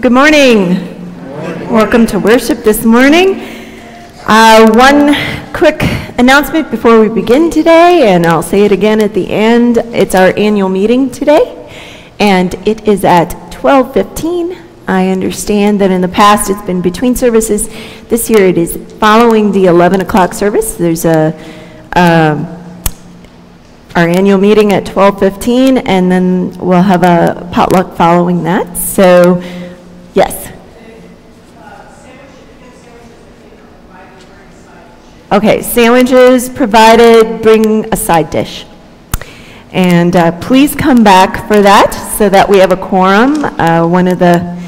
Well, good morning. Welcome to worship this morning. Uh, one quick announcement before we begin today, and I'll say it again at the end. It's our annual meeting today, and it is at 12:15. I understand that in the past it's been between services. This year it is following the 11 o'clock service. There's a um, our annual meeting at 12:15, and then we'll have a potluck following that. So, yes. Okay, sandwiches provided, bring a side dish. And uh, please come back for that so that we have a quorum. Uh, One of the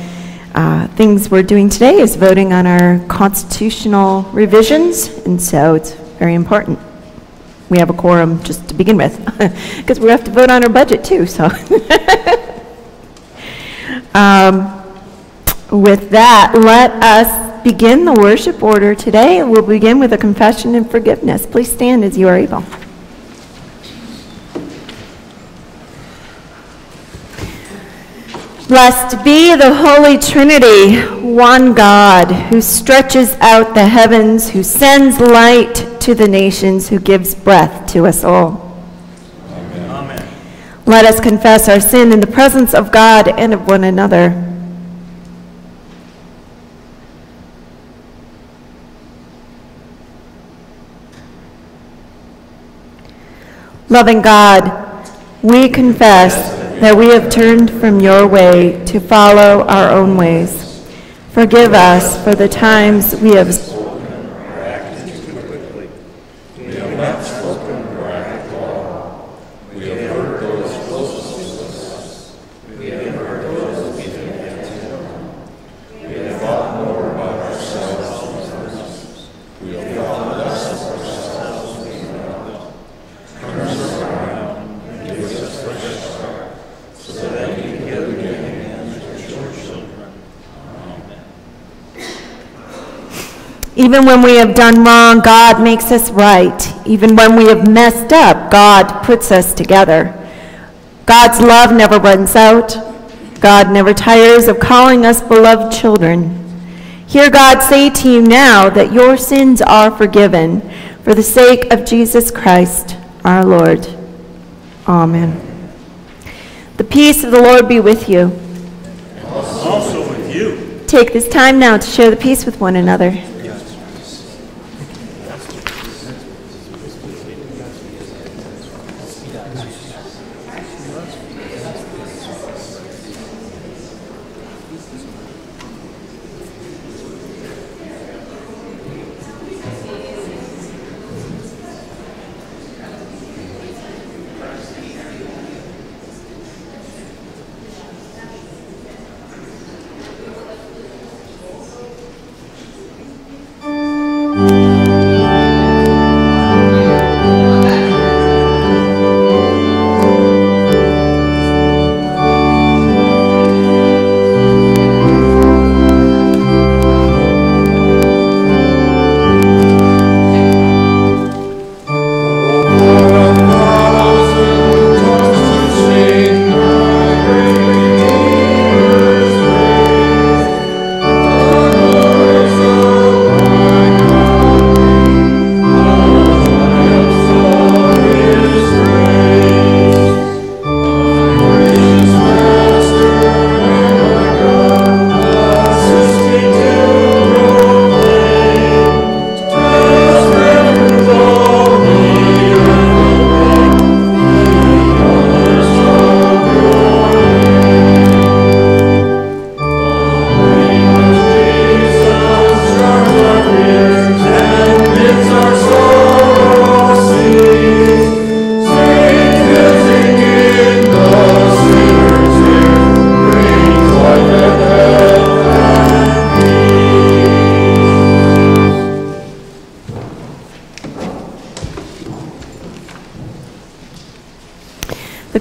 uh, things we're doing today is voting on our constitutional revisions, and so it's very important. We have a quorum just to begin with, because we have to vote on our budget too, so. Um, With that, let us begin the worship order today. We'll begin with a confession and forgiveness. Please stand as you are able. Blessed be the Holy Trinity, one God, who stretches out the heavens, who sends light to the nations, who gives breath to us all. Amen. Let us confess our sin in the presence of God and of one another. Loving God, we confess that we have turned from your way to follow our own ways. Forgive us for the times we have Even when we have done wrong, God makes us right. Even when we have messed up, God puts us together. God's love never runs out. God never tires of calling us beloved children. Hear God say to you now that your sins are forgiven for the sake of Jesus Christ, our Lord. Amen. The peace of the Lord be with you. Also with you. Take this time now to share the peace with one another.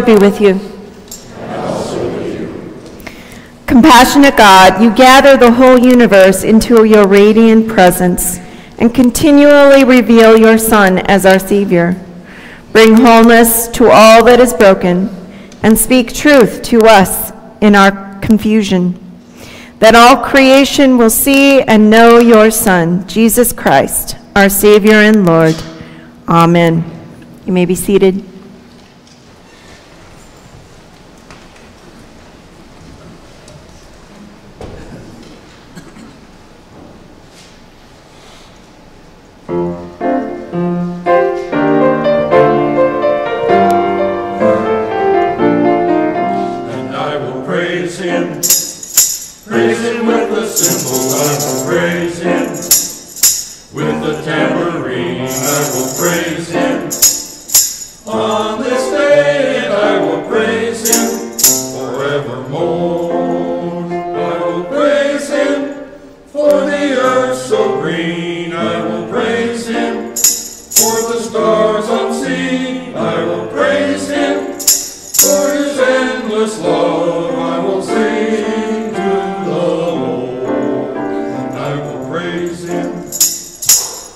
Lord be with you. Compassionate God, you gather the whole universe into your radiant presence and continually reveal your Son as our Savior. Bring wholeness to all that is broken and speak truth to us in our confusion, that all creation will see and know your Son, Jesus Christ, our Savior and Lord. Amen. You may be seated.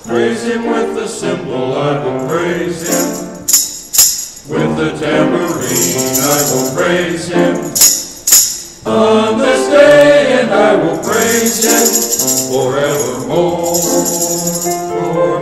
Praise him with the cymbal, I will praise him. With the tambourine, I will praise him. On this day, and I will praise him forevermore. For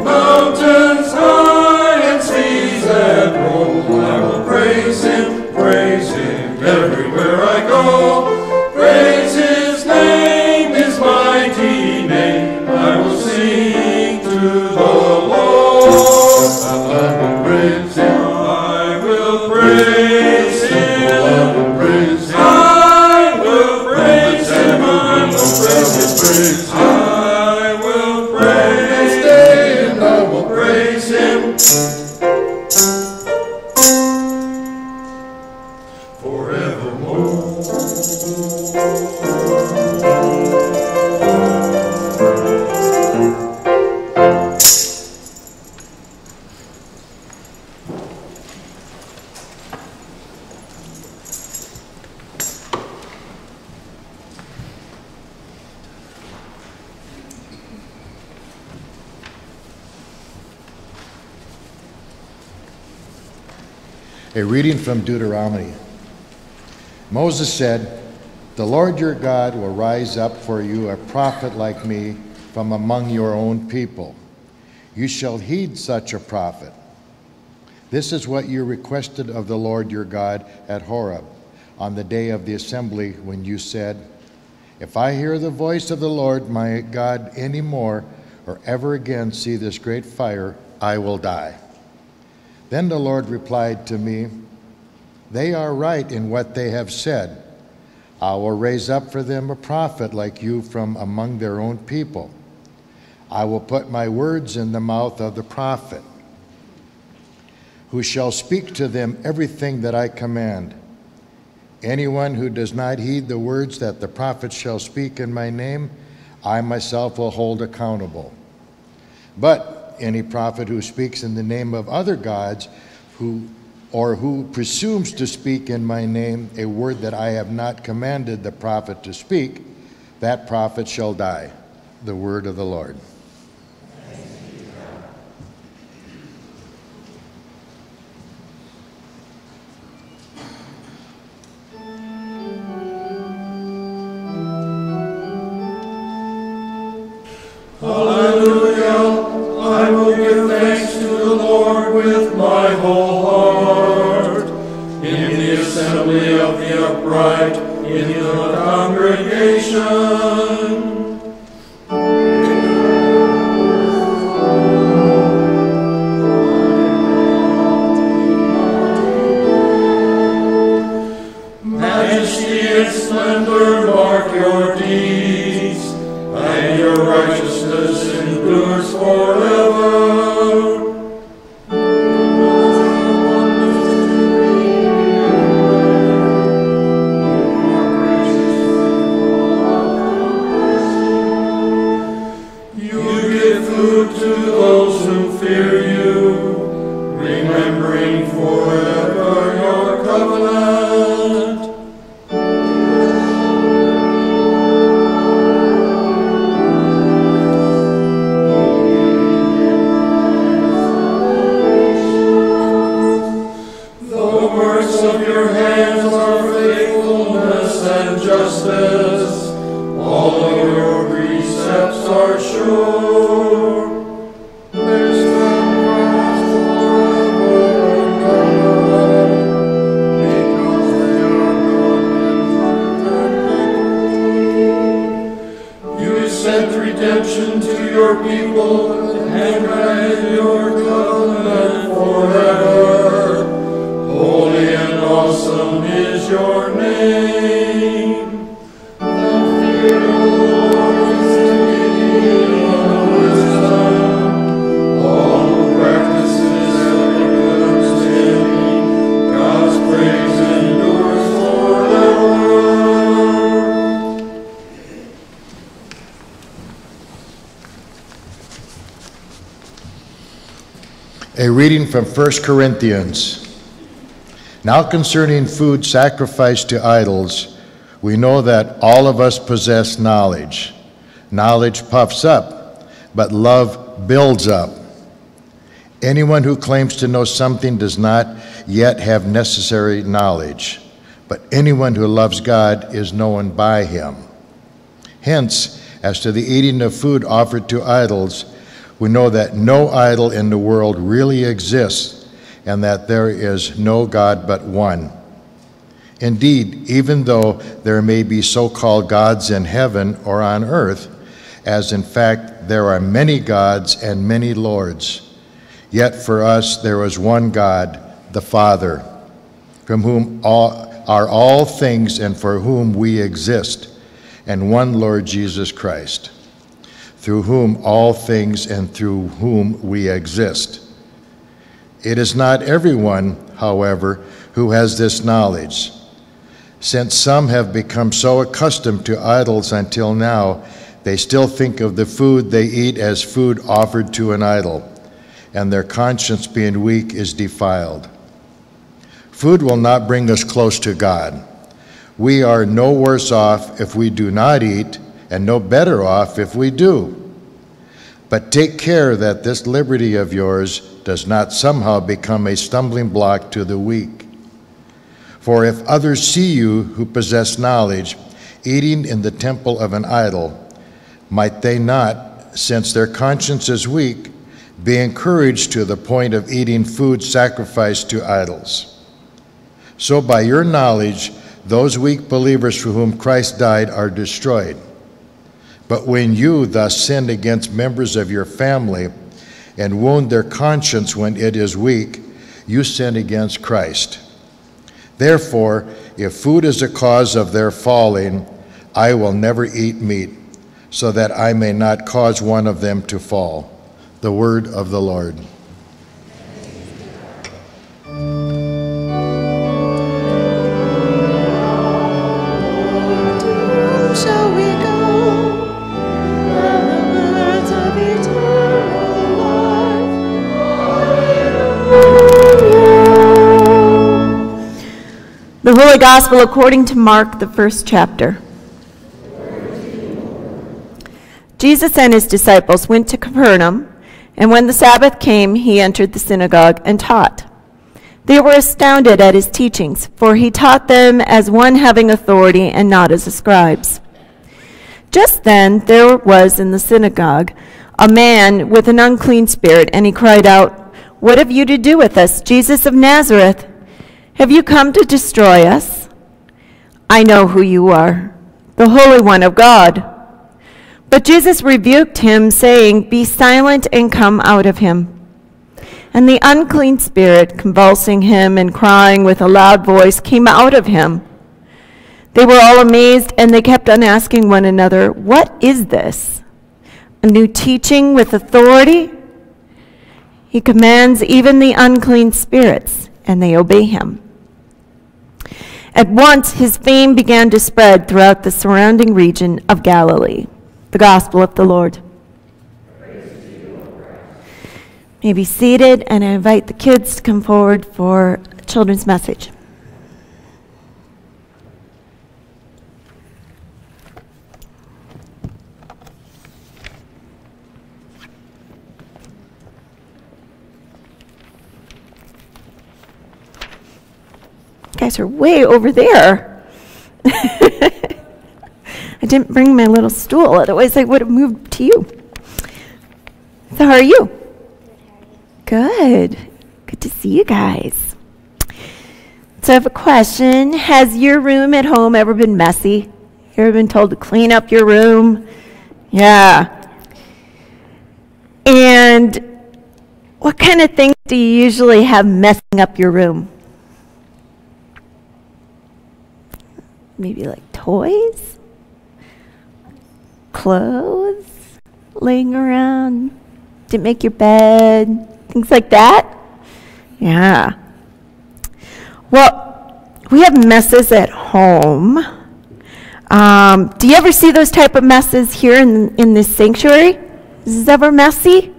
from Deuteronomy. Moses said, The Lord your God will rise up for you a prophet like me from among your own people. You shall heed such a prophet. This is what you requested of the Lord your God at Horeb on the day of the assembly when you said, If I hear the voice of the Lord my God any more, or ever again see this great fire, I will die. Then the Lord replied to me, They are right in what they have said. I will raise up for them a prophet like you from among their own people. I will put my words in the mouth of the prophet, who shall speak to them everything that I command. Anyone who does not heed the words that the prophet shall speak in my name, I myself will hold accountable. But any prophet who speaks in the name of other gods, who or who presumes to speak in my name a word that I have not commanded the prophet to speak, that prophet shall die. The word of the Lord. God's praise endures forever. A reading from 1 Corinthians. Now concerning food sacrificed to idols, we know that all of us possess knowledge. Knowledge puffs up, but love builds up. Anyone who claims to know something does not yet have necessary knowledge, but anyone who loves God is known by him. Hence, as to the eating of food offered to idols, we know that no idol in the world really exists and that there is no God but one. Indeed, even though there may be so called gods in heaven or on earth, as in fact there are many gods and many lords, yet for us there is one God, the Father, from whom all, are all things and for whom we exist, and one Lord Jesus Christ through whom all things and through whom we exist. It is not everyone, however, who has this knowledge, since some have become so accustomed to idols until now, they still think of the food they eat as food offered to an idol, and their conscience being weak is defiled. Food will not bring us close to God. We are no worse off if we do not eat, and no better off if we do. But take care that this liberty of yours does not somehow become a stumbling block to the weak. For if others see you who possess knowledge eating in the temple of an idol, might they not, since their conscience is weak, be encouraged to the point of eating food sacrificed to idols? So by your knowledge, those weak believers for whom Christ died are destroyed. But when you thus sin against members of your family and wound their conscience when it is weak, you sin against Christ. Therefore, if food is a cause of their falling, I will never eat meat, so that I may not cause one of them to fall. The word of the Lord. Holy Gospel according to Mark, the first chapter. Jesus and his disciples went to Capernaum, and when the Sabbath came, he entered the synagogue and taught. They were astounded at his teachings, for he taught them as one having authority and not as the scribes. Just then there was in the synagogue a man with an unclean spirit, and he cried out, What have you to do with us, Jesus of Nazareth? Have you come to destroy us? I know who you are, the Holy One of God. But Jesus rebuked him, saying, Be silent and come out of him. And the unclean spirit, convulsing him and crying with a loud voice, came out of him. They were all amazed, and they kept on asking one another, What is this? A new teaching with authority? He commands even the unclean spirits, and they obey him. At once his fame began to spread throughout the surrounding region of Galilee. The Gospel of the Lord. May be seated, and I invite the kids to come forward for children's message. Guys are way over there. I didn't bring my little stool, otherwise, I would have moved to you. So, how are you? Good. Good to see you guys. So, I have a question. Has your room at home ever been messy? You ever been told to clean up your room? Yeah. And what kind of things do you usually have messing up your room? Maybe like toys? Clothes laying around? Didn't make your bed? Things like that? Yeah. Well, we have messes at home. Um, do you ever see those type of messes here in, in this sanctuary? Is this ever messy?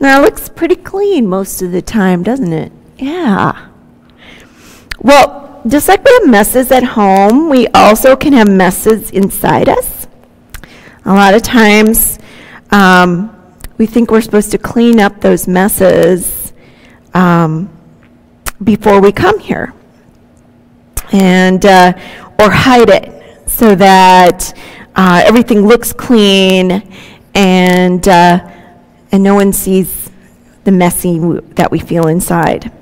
Now, it looks pretty clean most of the time, doesn't it? Yeah. Well, just like we have messes at home, we also can have messes inside us. A lot of times, um, we think we're supposed to clean up those messes um, before we come here, and uh, or hide it so that uh, everything looks clean and uh, and no one sees the messy that we feel inside.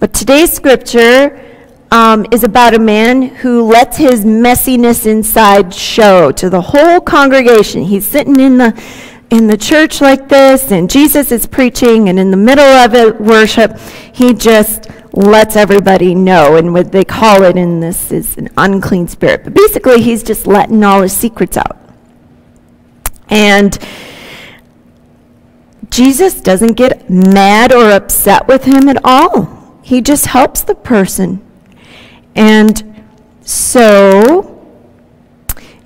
But today's scripture um, is about a man who lets his messiness inside show to the whole congregation. He's sitting in the in the church like this, and Jesus is preaching, and in the middle of it, worship, he just lets everybody know, and what they call it in this is an unclean spirit. But basically, he's just letting all his secrets out. And Jesus doesn't get mad or upset with him at all. He just helps the person. And so,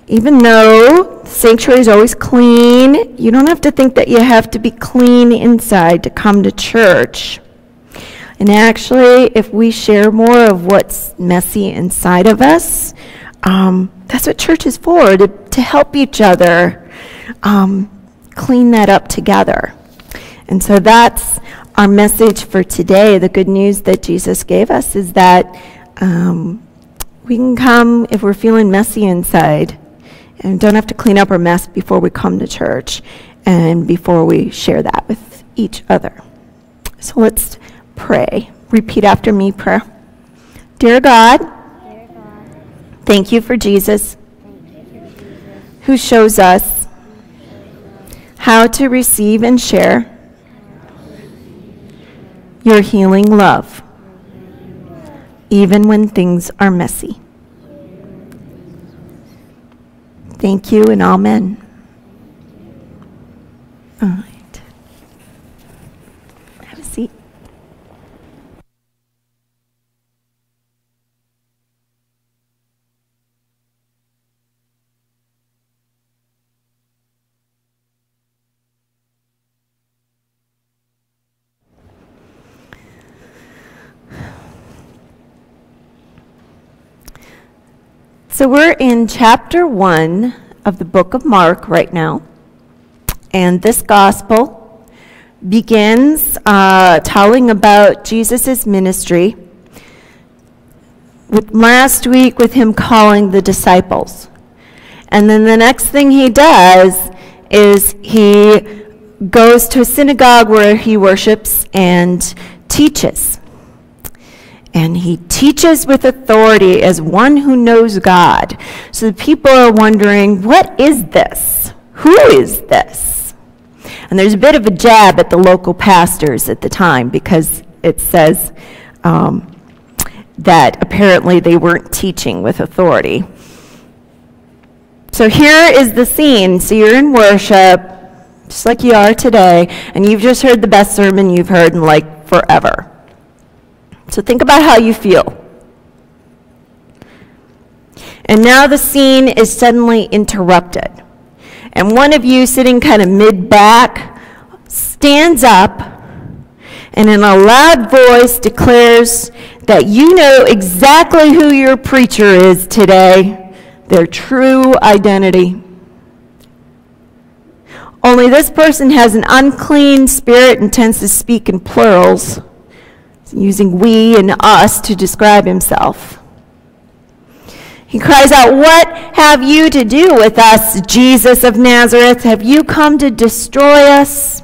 even though sanctuary is always clean, you don't have to think that you have to be clean inside to come to church. And actually, if we share more of what's messy inside of us, um, that's what church is for, to, to help each other um, clean that up together. And so that's our message for today. The good news that Jesus gave us is that um, we can come if we're feeling messy inside and don't have to clean up our mess before we come to church and before we share that with each other. So let's pray. Repeat after me prayer. Dear God, thank you for Jesus who shows us how to receive and share your healing love, even when things are messy. Thank you and amen. All So we're in chapter 1 of the book of Mark right now. And this gospel begins uh, telling about Jesus' ministry, with last week with him calling the disciples. And then the next thing he does is he goes to a synagogue where he worships and teaches. And he teaches with authority as one who knows God. So the people are wondering, what is this? Who is this? And there's a bit of a jab at the local pastors at the time because it says um, that apparently they weren't teaching with authority. So here is the scene. So you're in worship, just like you are today, and you've just heard the best sermon you've heard in like forever. So think about how you feel. And now the scene is suddenly interrupted. And one of you sitting kind of mid back stands up and in a loud voice declares that you know exactly who your preacher is today, their true identity. Only this person has an unclean spirit and tends to speak in plurals using we and us to describe himself. He cries out, What have you to do with us, Jesus of Nazareth? Have you come to destroy us?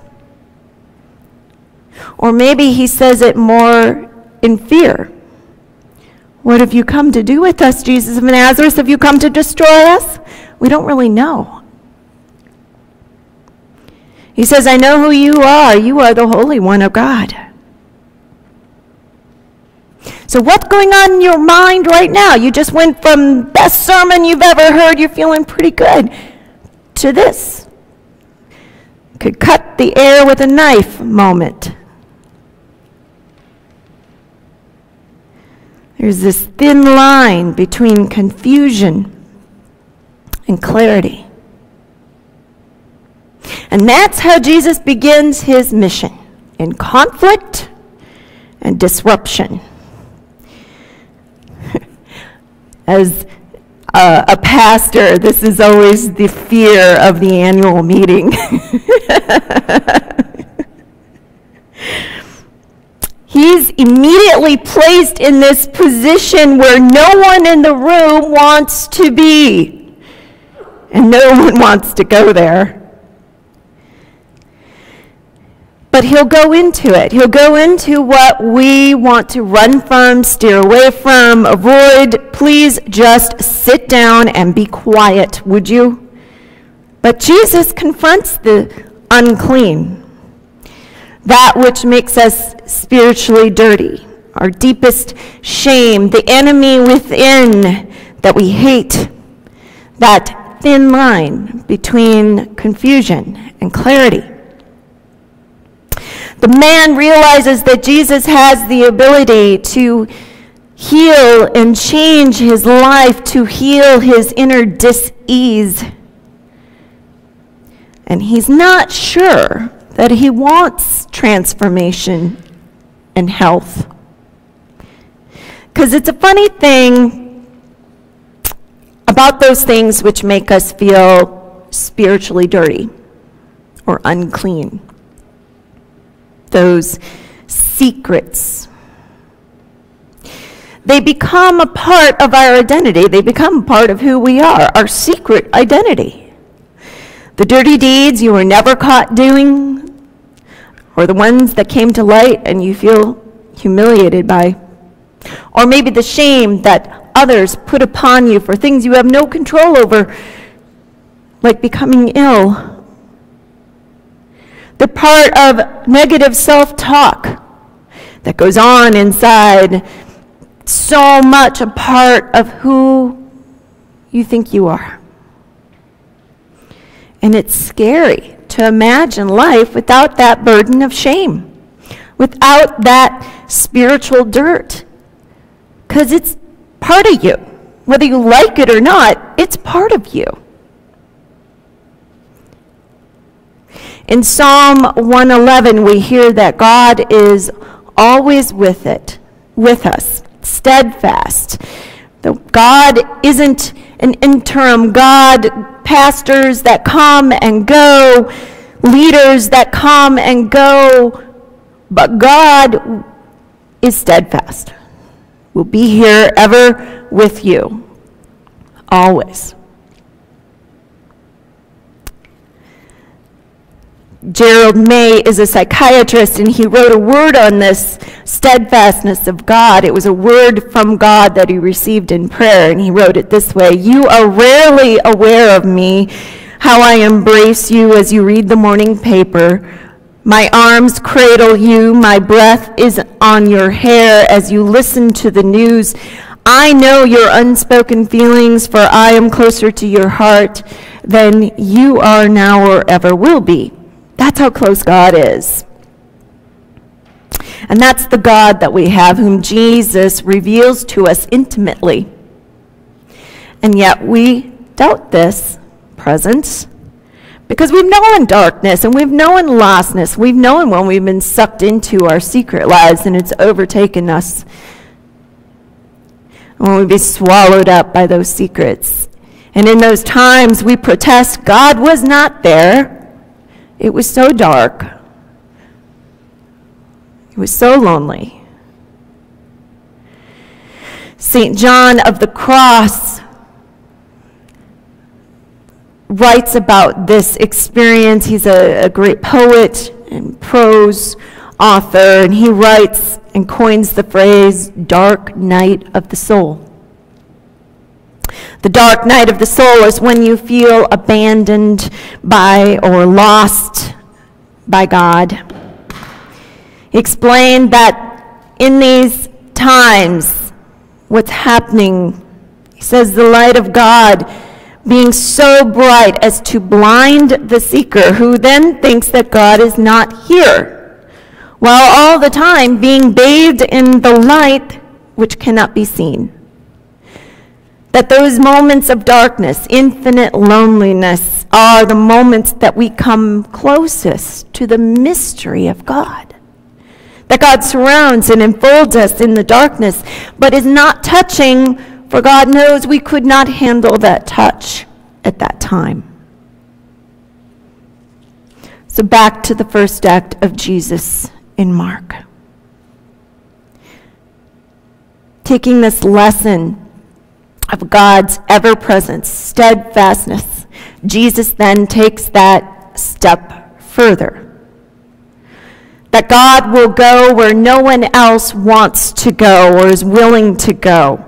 Or maybe he says it more in fear. What have you come to do with us, Jesus of Nazareth? Have you come to destroy us? We don't really know. He says, I know who you are. You are the Holy One of God. So, what's going on in your mind right now? You just went from best sermon you've ever heard, you're feeling pretty good, to this. Could cut the air with a knife moment. There's this thin line between confusion and clarity. And that's how Jesus begins his mission in conflict and disruption. As a pastor, this is always the fear of the annual meeting. He's immediately placed in this position where no one in the room wants to be, and no one wants to go there. But he'll go into it. He'll go into what we want to run from, steer away from, avoid. Please just sit down and be quiet, would you? But Jesus confronts the unclean, that which makes us spiritually dirty, our deepest shame, the enemy within that we hate, that thin line between confusion and clarity. The man realizes that Jesus has the ability to heal and change his life, to heal his inner dis-ease. And he's not sure that he wants transformation and health. Because it's a funny thing about those things which make us feel spiritually dirty or unclean those secrets. They become a part of our identity. They become part of who we are, our secret identity. The dirty deeds you were never caught doing, or the ones that came to light and you feel humiliated by, or maybe the shame that others put upon you for things you have no control over, like becoming ill the part of negative self talk that goes on inside so much a part of who you think you are. And it's scary to imagine life without that burden of shame, without that spiritual dirt. Because it's part of you. Whether you like it or not, it's part of you. In Psalm 111, we hear that God is always with it, with us, steadfast. God isn't an interim God, pastors that come and go, leaders that come and go, but God is steadfast. Will be here ever with you, always. Gerald May is a psychiatrist, and he wrote a word on this steadfastness of God. It was a word from God that he received in prayer, and he wrote it this way You are rarely aware of me, how I embrace you as you read the morning paper. My arms cradle you, my breath is on your hair as you listen to the news. I know your unspoken feelings, for I am closer to your heart than you are now or ever will be. That's how close God is. And that's the God that we have, whom Jesus reveals to us intimately. And yet we doubt this presence because we've known darkness and we've known lostness. We've known when we've been sucked into our secret lives and it's overtaken us. When we've been swallowed up by those secrets. And in those times we protest God was not there. It was so dark. It was so lonely. St. John of the Cross writes about this experience. He's a, a, great poet and prose author, and he writes and coins the phrase dark night of the soul. The dark night of the soul is when you feel abandoned by or lost by God. He explained that in these times, what's happening, he says, the light of God being so bright as to blind the seeker, who then thinks that God is not here, while all the time being bathed in the light which cannot be seen. That those moments of darkness, infinite loneliness, are the moments that we come closest to the mystery of God. That God surrounds and enfolds us in the darkness, but is not touching, for God knows we could not handle that touch at that time. So back to the first act of Jesus in Mark. Taking this lesson of God's ever presence, steadfastness, Jesus then takes that step further. That God will go where no one else wants to go or is willing to go.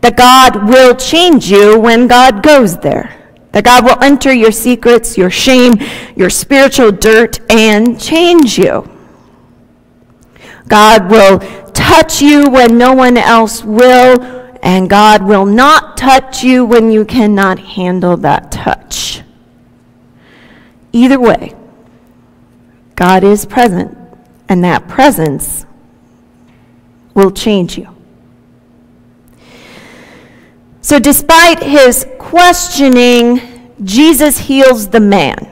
That God will change you when God goes there. That God will enter your secrets, your shame, your spiritual dirt, and change you. God will touch you when no one else will and God will not touch you when you cannot handle that touch. Either way, God is present, and that presence will change you. So, despite his questioning, Jesus heals the man.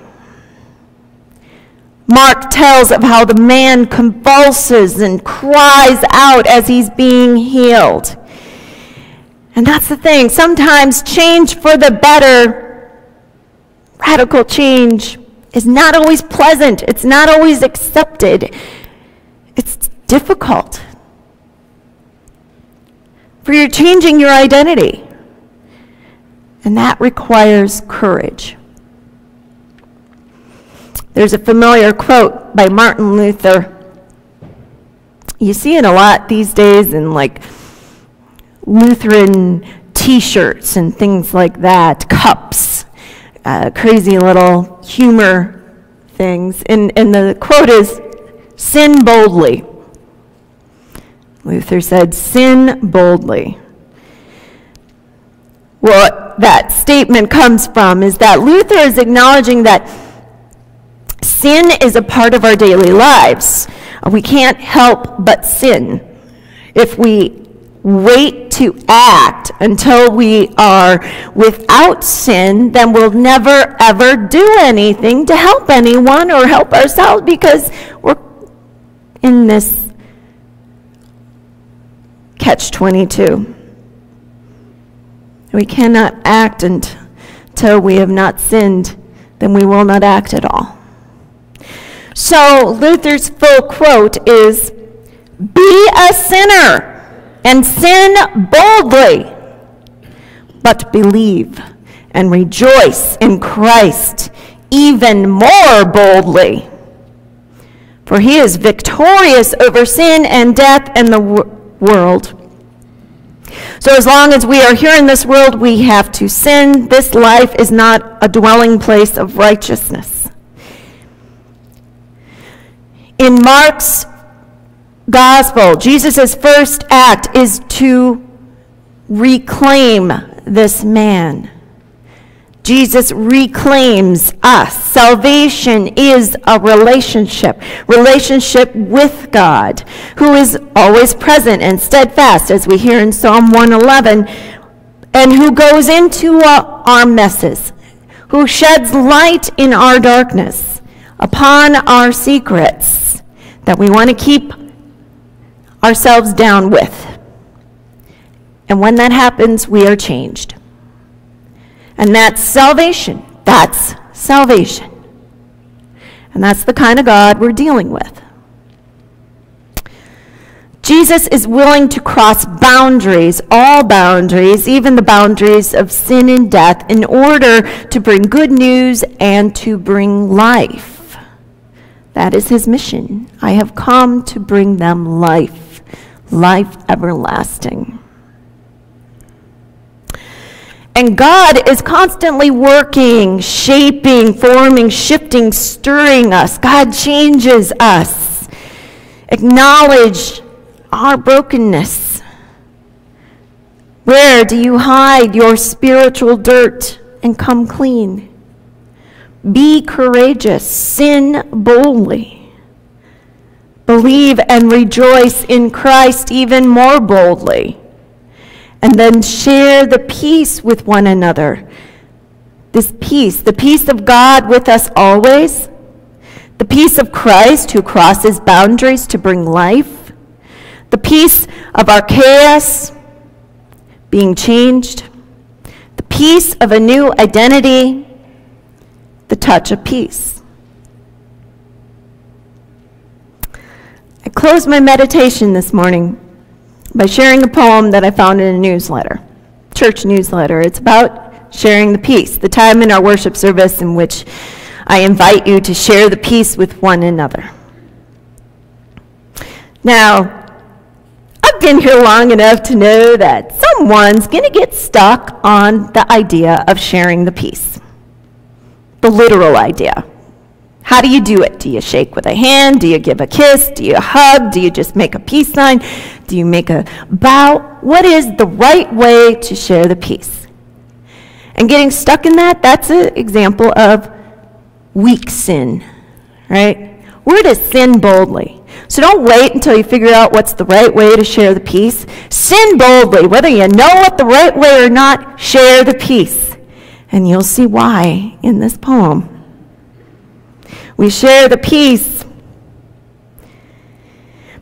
Mark tells of how the man convulses and cries out as he's being healed. And that's the thing. Sometimes change for the better, radical change, is not always pleasant. It's not always accepted. It's difficult. For you're changing your identity. And that requires courage. There's a familiar quote by Martin Luther. You see it a lot these days in like Lutheran t shirts and things like that, cups, uh, crazy little humor things. And, and the quote is sin boldly. Luther said, Sin boldly. What that statement comes from is that Luther is acknowledging that sin is a part of our daily lives. We can't help but sin. If we wait to act until we are without sin, then we'll never ever do anything to help anyone or help ourselves because we're in this catch 22. We cannot act until we have not sinned, then we will not act at all. So Luther's full quote is Be a sinner and sin boldly, but believe and rejoice in Christ even more boldly. For he is victorious over sin and death and the world. So, as long as we are here in this world, we have to sin. This life is not a dwelling place of righteousness. In Mark's gospel, Jesus' first act is to reclaim this man. Jesus reclaims us. Salvation is a relationship, relationship with God, who is always present and steadfast, as we hear in Psalm 111, and who goes into our messes, who sheds light in our darkness upon our secrets that we want to keep ourselves down with. And when that happens, we are changed. And that's salvation. That's salvation. And that's the kind of God we're dealing with. Jesus is willing to cross boundaries, all boundaries, even the boundaries of sin and death, in order to bring good news and to bring life. That is his mission. I have come to bring them life, life everlasting. And God is constantly working, shaping, forming, shifting, stirring us. God changes us. Acknowledge our brokenness. Where do you hide your spiritual dirt and come clean? Be courageous, sin boldly. Believe and rejoice in Christ even more boldly. And then share the peace with one another. This peace, the peace of God with us always, the peace of Christ who crosses boundaries to bring life, the peace of our chaos being changed, the peace of a new identity, the touch of peace. I close my meditation this morning by sharing a poem that I found in a newsletter, church newsletter. It's about sharing the peace, the time in our worship service in which I invite you to share the peace with one another. Now, I've been here long enough to know that someone's going to get stuck on the idea of sharing the peace, the literal idea. How do you do it? Do you shake with a hand? Do you give a kiss? Do you hug? Do you just make a peace sign? Do you make a bow? What is the right way to share the peace? And getting stuck in that, that's an example of weak sin, right? We're to sin boldly. So don't wait until you figure out what's the right way to share the peace. Sin boldly. Whether you know what the right way or not, share the peace. And you'll see why in this poem. We share the peace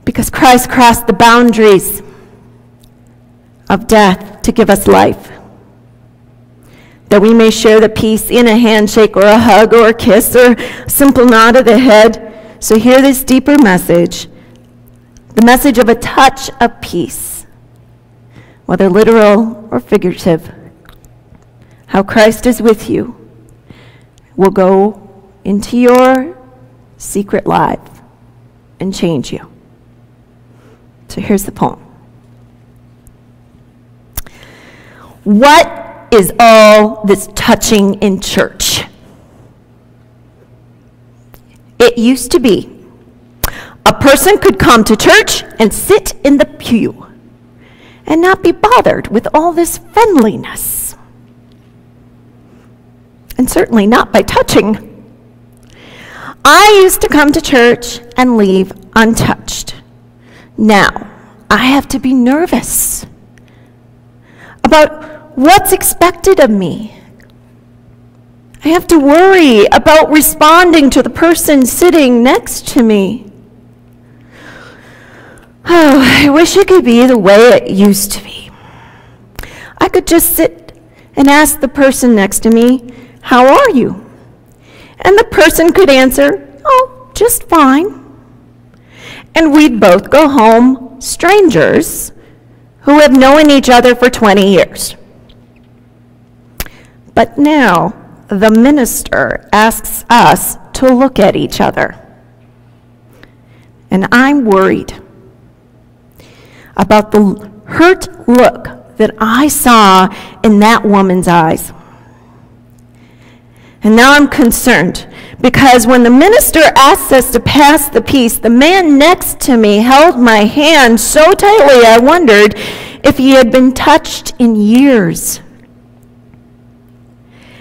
because Christ crossed the boundaries of death to give us life. That we may share the peace in a handshake or a hug or a kiss or a simple nod of the head. So, hear this deeper message the message of a touch of peace, whether literal or figurative. How Christ is with you will go into your secret life and change you. So here's the poem. What is all this touching in church? It used to be A person could come to church and sit in the pew and not be bothered with all this friendliness. And certainly not by touching. I used to come to church and leave untouched. Now, I have to be nervous about what's expected of me. I have to worry about responding to the person sitting next to me. Oh, I wish it could be the way it used to be. I could just sit and ask the person next to me, How are you? And the person could answer, Oh, just fine. And we'd both go home strangers who have known each other for 20 years. But now, the minister asks us to look at each other. And I'm worried about the hurt look that I saw in that woman's eyes. And now I'm concerned because when the minister asked us to pass the peace, the man next to me held my hand so tightly I wondered if he had been touched in years.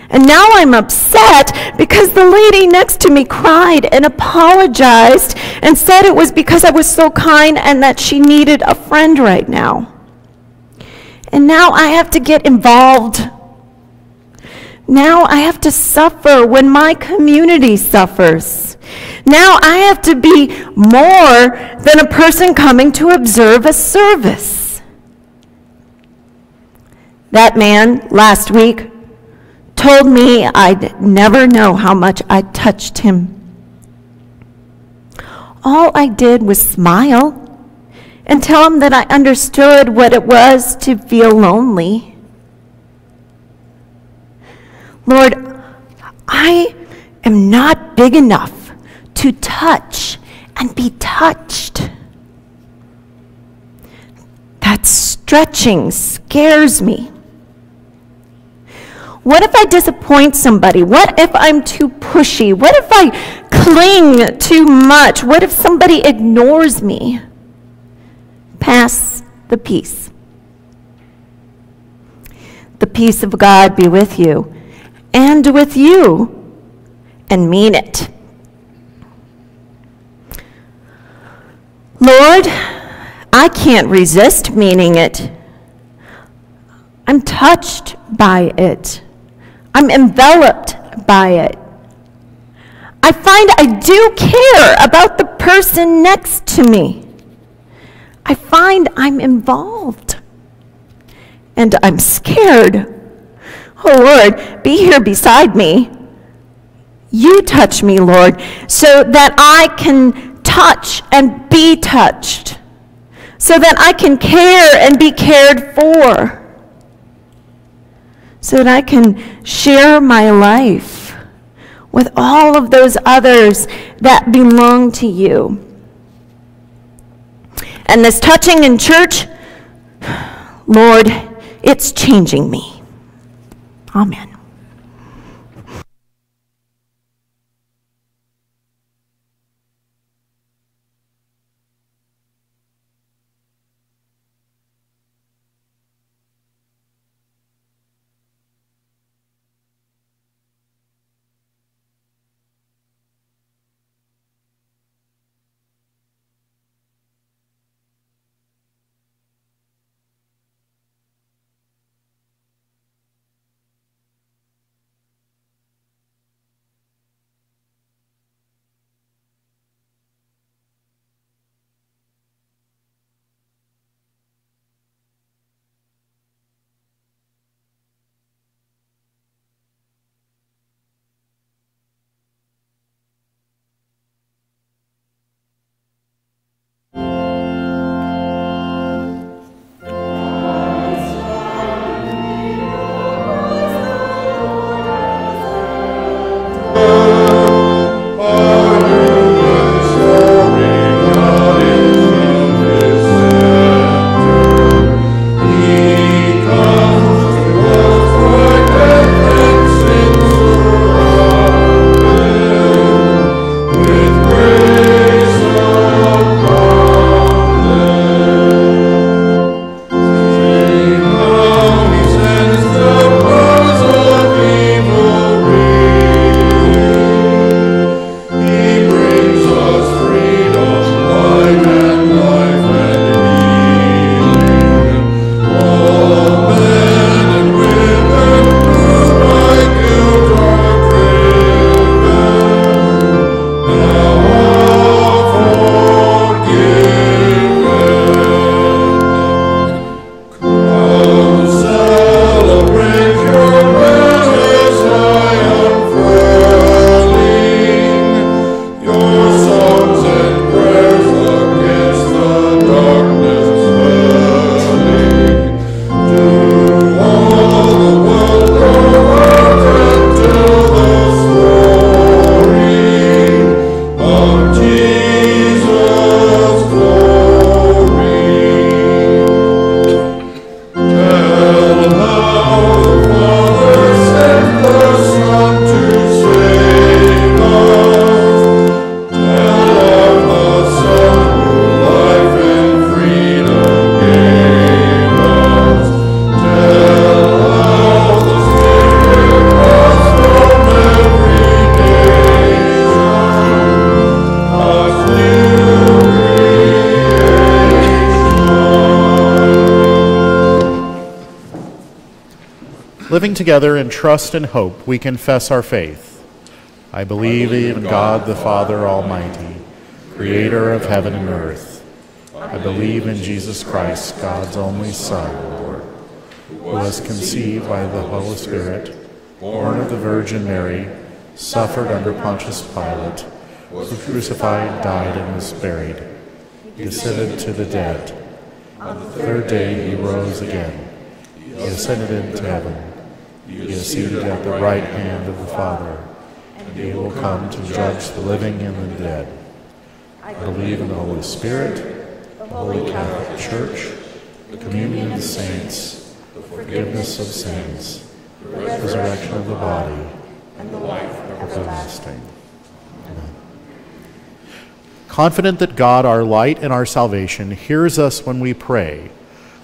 And now I'm upset because the lady next to me cried and apologized and said it was because I was so kind and that she needed a friend right now. And now I have to get involved. Now I have to suffer when my community suffers. Now I have to be more than a person coming to observe a service. That man last week told me I'd never know how much I touched him. All I did was smile and tell him that I understood what it was to feel lonely. Lord, I am not big enough to touch and be touched. That stretching scares me. What if I disappoint somebody? What if I'm too pushy? What if I cling too much? What if somebody ignores me? Pass the peace. The peace of God be with you and with you, and mean it. Lord, I can't resist meaning it. I'm touched by it. I'm enveloped by it. I find I do care about the person next to me. I find I'm involved. And I'm scared. Oh Lord, be here beside me. You touch me, Lord, so that I can touch and be touched, so that I can care and be cared for so that I can share my life with all of those others that belong to you. And this touching in church, Lord, it's changing me. Amen. Living together in trust and hope, we confess our faith. I believe in God the Father Almighty, creator of heaven and earth. I believe in Jesus Christ, God's only Son, Lord, who was conceived by the Holy Spirit, born of the Virgin Mary, suffered under Pontius Pilate, was crucified, died, and was buried. He descended to the dead. On the third day he rose again. He ascended into heaven. Seated at the right hand of the Father, and he will come to judge the living and the dead. I believe in the Holy Spirit, the Holy Catholic Church, the communion of the saints, the forgiveness of sins, the resurrection of the body, and the life everlasting. Amen. Confident that God, our light and our salvation, hears us when we pray,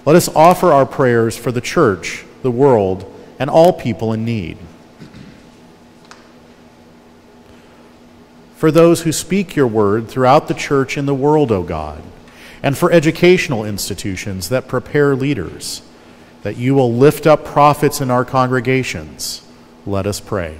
let us offer our prayers for the church, the world, and all people in need. For those who speak your word throughout the church and the world, O God, and for educational institutions that prepare leaders, that you will lift up prophets in our congregations, let us pray.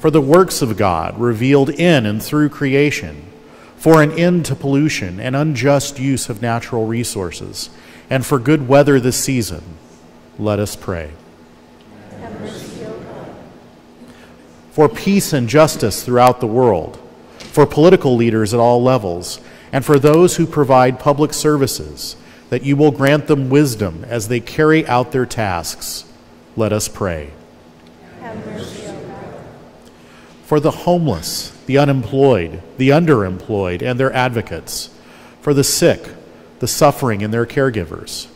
For the works of God revealed in and through creation, for an end to pollution and unjust use of natural resources and for good weather this season, let us pray. For peace and justice throughout the world, for political leaders at all levels, and for those who provide public services, that you will grant them wisdom as they carry out their tasks, let us pray. For the homeless, the unemployed, the underemployed, and their advocates, for the sick, the suffering and their caregivers,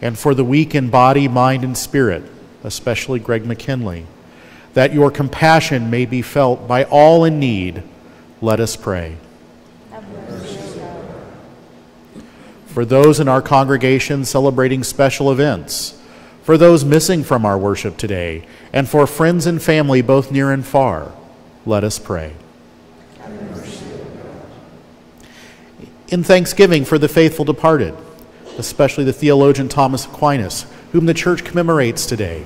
and for the weak in body, mind, and spirit, especially Greg McKinley, that your compassion may be felt by all in need, let us pray. For those in our congregation celebrating special events, for those missing from our worship today, and for friends and family both near and far, let us pray. In thanksgiving for the faithful departed, especially the theologian Thomas Aquinas, whom the church commemorates today,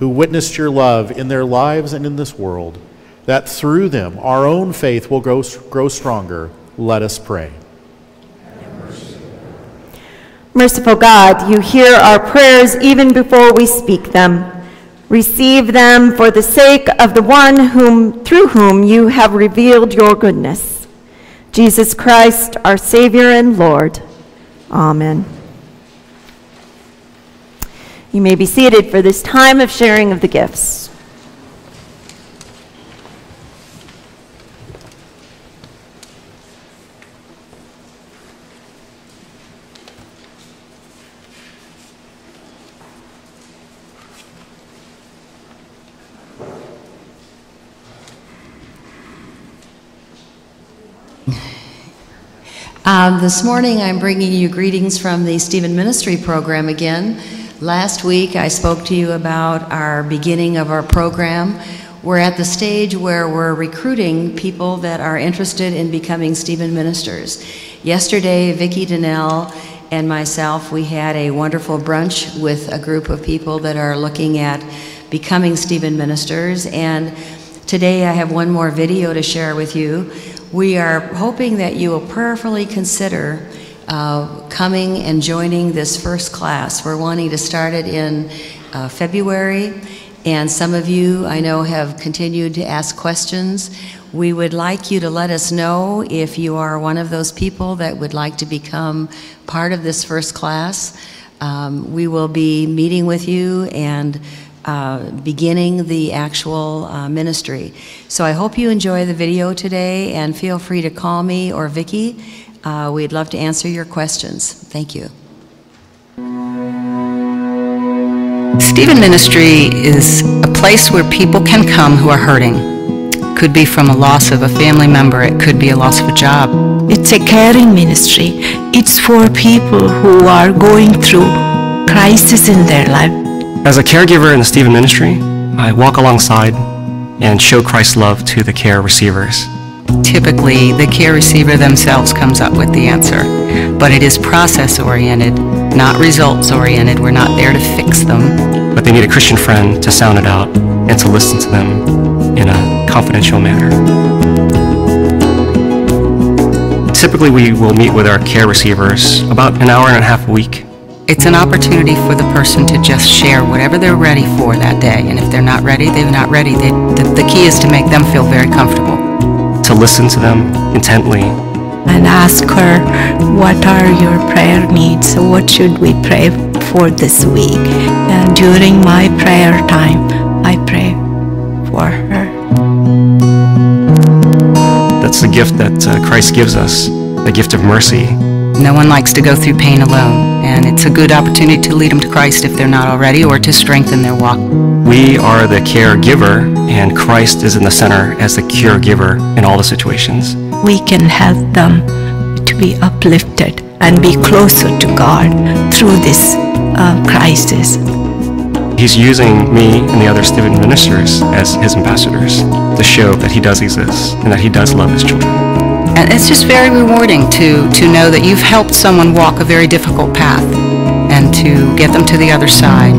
who witnessed your love in their lives and in this world, that through them our own faith will grow, grow stronger. Let us pray. Merciful God, you hear our prayers even before we speak them. Receive them for the sake of the one whom, through whom you have revealed your goodness. Jesus Christ, our Savior and Lord. Amen. You may be seated for this time of sharing of the gifts. Um, this morning I'm bringing you greetings from the Stephen Ministry program again. Last week I spoke to you about our beginning of our program. We're at the stage where we're recruiting people that are interested in becoming Stephen ministers. Yesterday, Vicki Donnell and myself, we had a wonderful brunch with a group of people that are looking at becoming Stephen ministers. And today I have one more video to share with you we are hoping that you will prayerfully consider uh, coming and joining this first class. We're wanting to start it in uh, February, and some of you I know have continued to ask questions. We would like you to let us know if you are one of those people that would like to become part of this first class. Um, we will be meeting with you and uh, beginning the actual uh, ministry. So I hope you enjoy the video today and feel free to call me or Vicki. Uh, we'd love to answer your questions. Thank you. Stephen Ministry is a place where people can come who are hurting. Could be from a loss of a family member, it could be a loss of a job. It's a caring ministry. It's for people who are going through crisis in their life as a caregiver in the Stephen Ministry, I walk alongside and show Christ's love to the care receivers. Typically, the care receiver themselves comes up with the answer, but it is process oriented not results oriented. We're not there to fix them. but they need a Christian friend to sound it out and to listen to them in a confidential manner. Typically, we will meet with our care receivers about an hour and a half a week. It's an opportunity for the person to just share whatever they're ready for that day. And if they're not ready, they're not ready. They, the, the key is to make them feel very comfortable. to listen to them intently and ask her what are your prayer needs what should we pray for this week and during my prayer time i pray for her That's the gift that uh, Christ gives us, the gift of mercy. No one likes to go through pain alone. And it's a good opportunity to lead them to Christ if they're not already or to strengthen their walk. We are the caregiver, and Christ is in the center as the caregiver in all the situations. we can help them to be uplifted and be closer to god through this uh, crisis He's using me and the other Stephen ministers as his ambassadors to show that he does exist and that he does love his children. And it's just very rewarding to, to know that you've helped someone walk a very difficult path and to get them to the other side.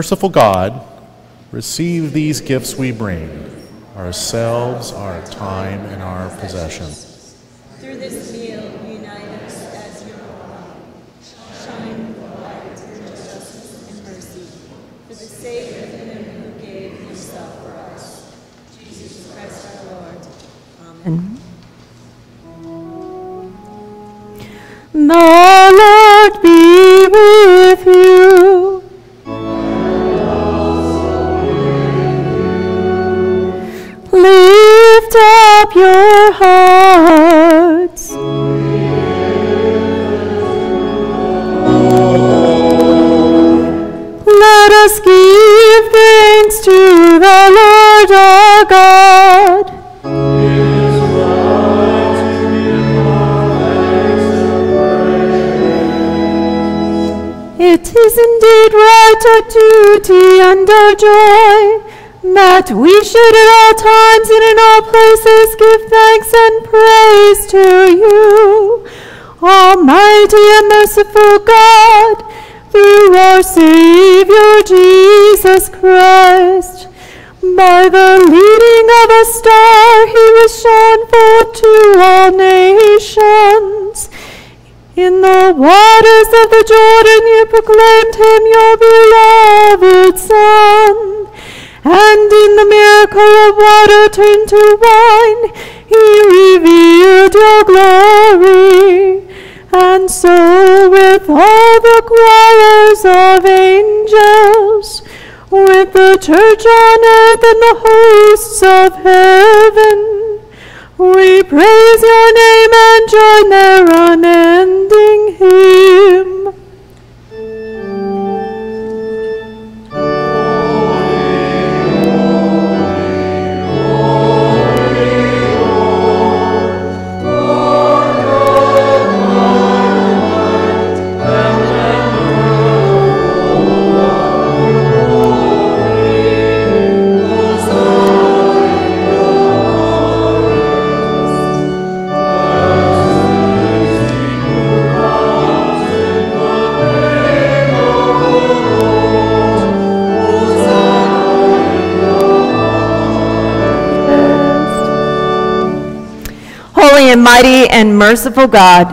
Merciful God, receive these gifts we bring, ourselves, our time, and our possession. Hearts. Let us give thanks to the Lord our God. It is indeed right, our duty and our joy, that we should at all times and in all places give thanks and praise to you, Almighty and merciful God, through our Savior Jesus Christ. By the leading of a star, he was shown forth to all nations. In the waters of the Jordan you proclaimed him your beloved Son. And in the miracle of water turned to wine, he revealed your glory. And so with all the choirs of angels, with the church on earth and the hosts of heaven, we praise your name and join their unending hymn. Mighty and merciful God.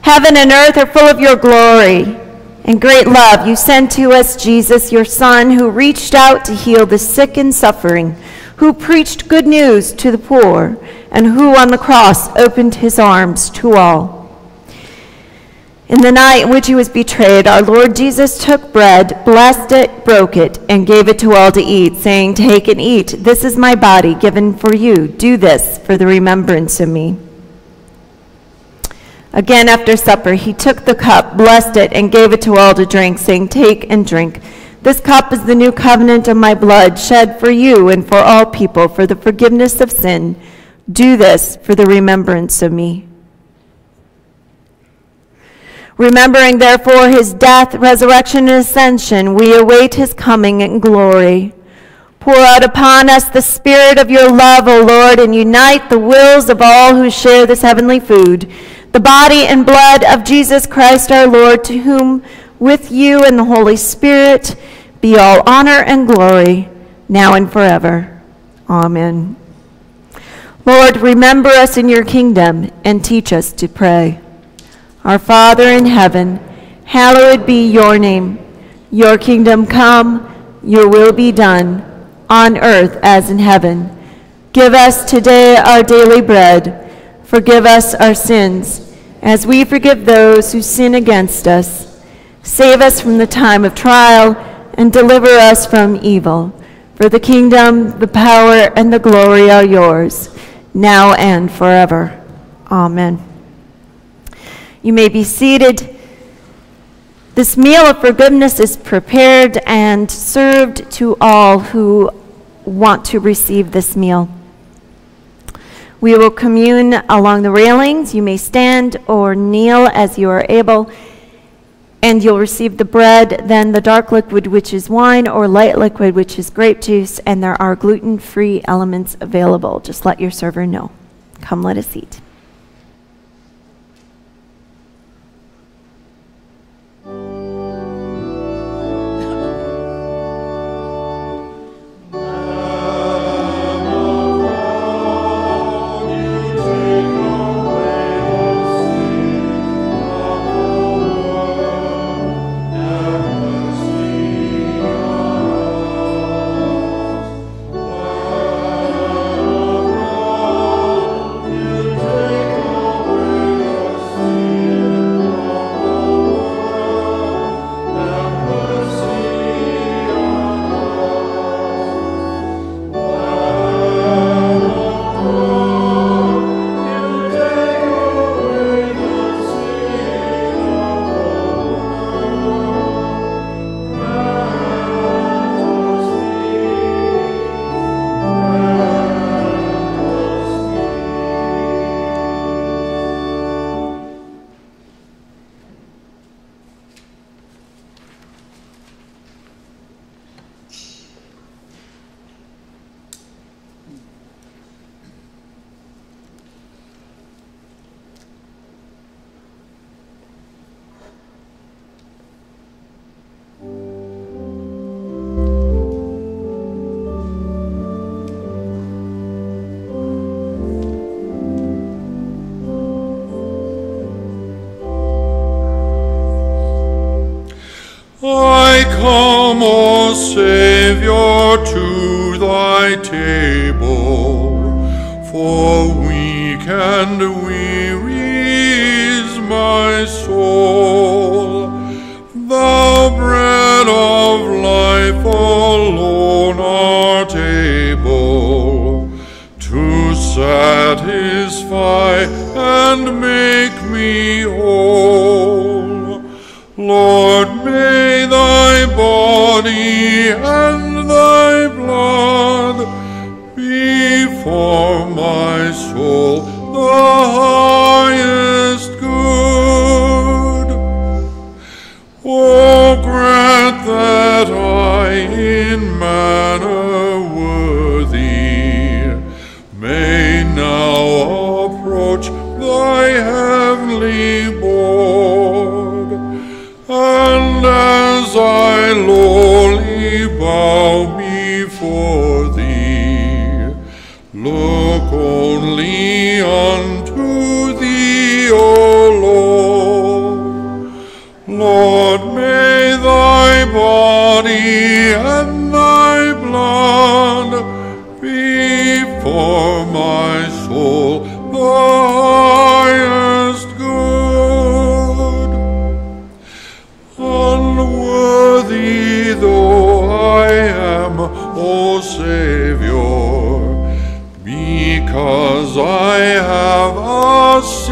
Heaven and earth are full of your glory. In great love, you sent to us Jesus, your Son, who reached out to heal the sick and suffering, who preached good news to the poor, and who on the cross opened his arms to all. In the night in which he was betrayed, our Lord Jesus took bread, blessed it, broke it, and gave it to all to eat, saying, Take and eat. This is my body given for you. Do this for the remembrance of me. Again, after supper, he took the cup, blessed it, and gave it to all to drink, saying, Take and drink. This cup is the new covenant of my blood, shed for you and for all people for the forgiveness of sin. Do this for the remembrance of me. Remembering, therefore, his death, resurrection, and ascension, we await his coming in glory. Pour out upon us the spirit of your love, O Lord, and unite the wills of all who share this heavenly food the body and blood of Jesus Christ our Lord, to whom with you and the Holy Spirit be all honor and glory, now and forever. Amen. Lord, remember us in your kingdom and teach us to pray. Our Father in heaven, hallowed be your name. Your kingdom come, your will be done, on earth as in heaven. Give us today our daily bread. Forgive us our sins, as we forgive those who sin against us. Save us from the time of trial, and deliver us from evil. For the kingdom, the power, and the glory are yours, now and forever. Amen. You may be seated. This meal of forgiveness is prepared and served to all who want to receive this meal. We will commune along the railings. You may stand or kneel as you are able, and you'll receive the bread, then the dark liquid, which is wine, or light liquid, which is grape juice, and there are gluten free elements available. Just let your server know. Come, let us eat. Soul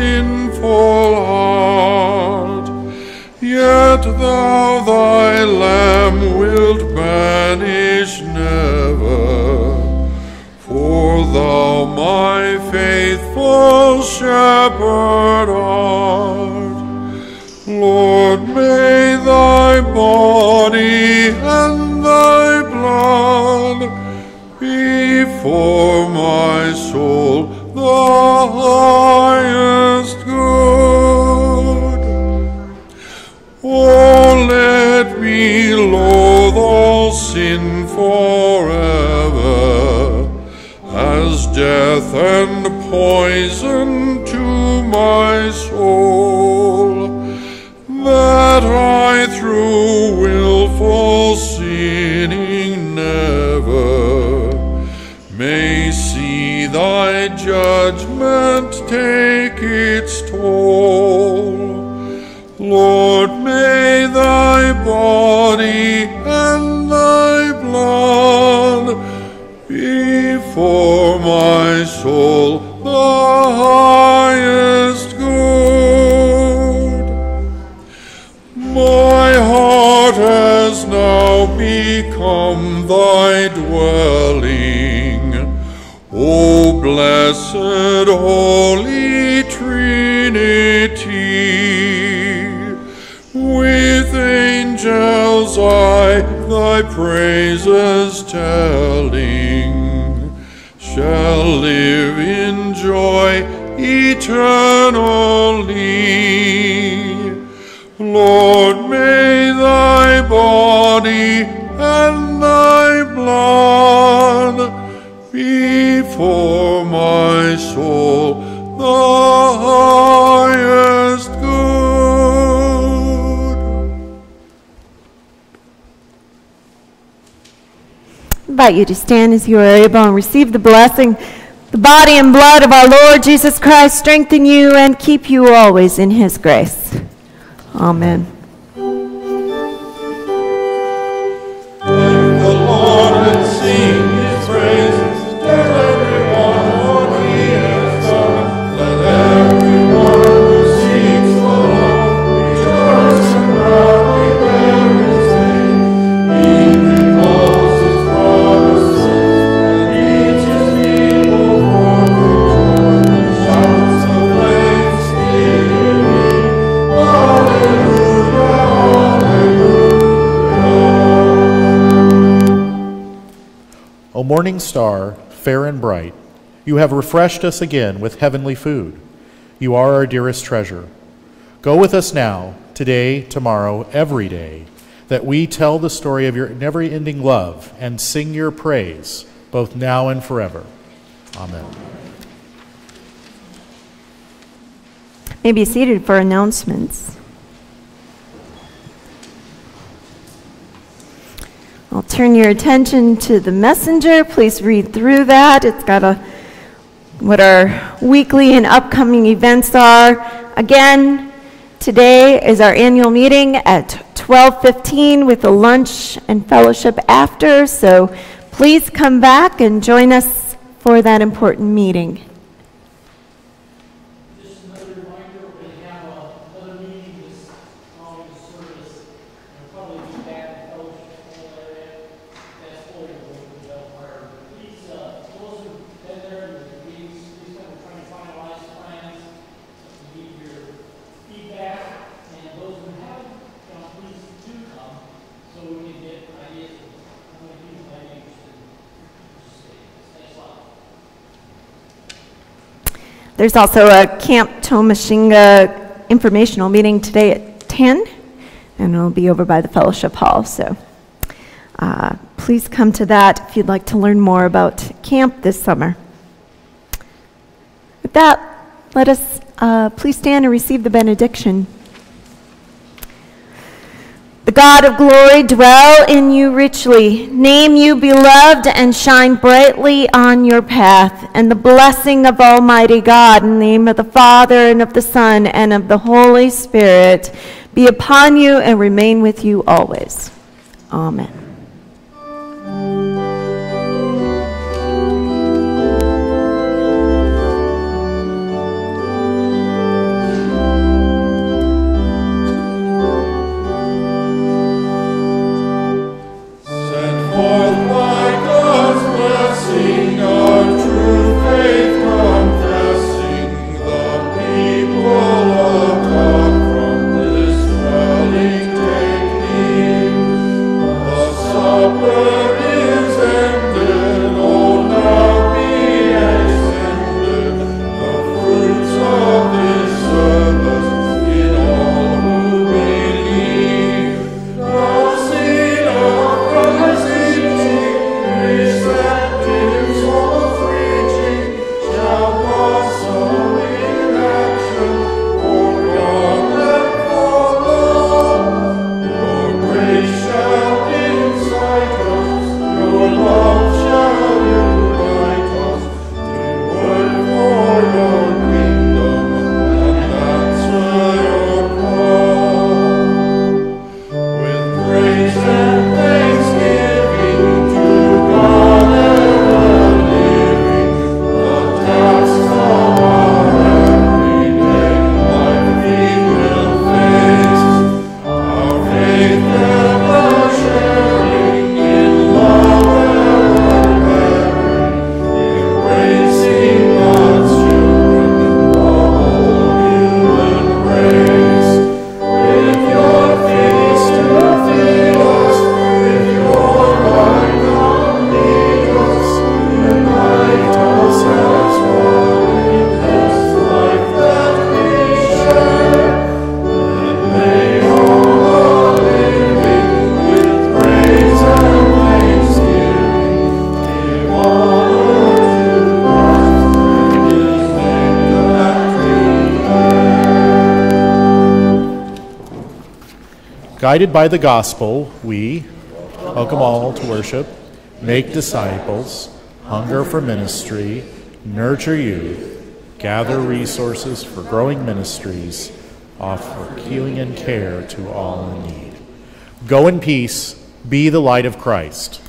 sinful heart, yet thou thy lamb wilt banish never. For thou my faithful shepherd art. Lord, may thy body and thy blood be for my soul highest good. Oh, let me loathe all sin forever, as death and poison to my soul, that I take its toll. Lord, may thy body invite you to stand as you are able and receive the blessing. The body and blood of our Lord Jesus Christ strengthen you and keep you always in his grace. Amen. Star, fair and bright, you have refreshed us again with heavenly food. You are our dearest treasure. Go with us now, today, tomorrow, every day, that we tell the story of your never ending love and sing your praise, both now and forever. Amen. May be seated for announcements. I'll turn your attention to the messenger. Please read through that. It's got a what our weekly and upcoming events are. Again, today is our annual meeting at 12:15 with a lunch and fellowship after. So please come back and join us for that important meeting. Just another reminder, we're going to have a- another meeting this following service. We'll probably be back in fellowship hall area. That's fully open, Bell Fire. Please, uh, those who've been there, and the meetings, please come and try to finalize plans. We need your feedback, and those who haven't, come, please do come, so we can get ideas of how many people might be interested in participating. Thanks a lot. There's also a Camp Tomah Shinga informational meeting today at 10, and it'll be over by the Fellowship Hall. So uh, please come to that if you'd like to learn more about camp this summer. With that, let us uh, please stand and receive the benediction. The God of glory dwell in you richly. Name you beloved and shine brightly on your path. And the blessing of Almighty God, in the name of the Father and of the Son and of the Holy Spirit, be upon you and remain with you always. Amen. Guided by the gospel, we welcome all to worship, make disciples, hunger for ministry, nurture youth, gather resources for growing ministries, offer healing and care to all in need. Go in peace, be the light of Christ.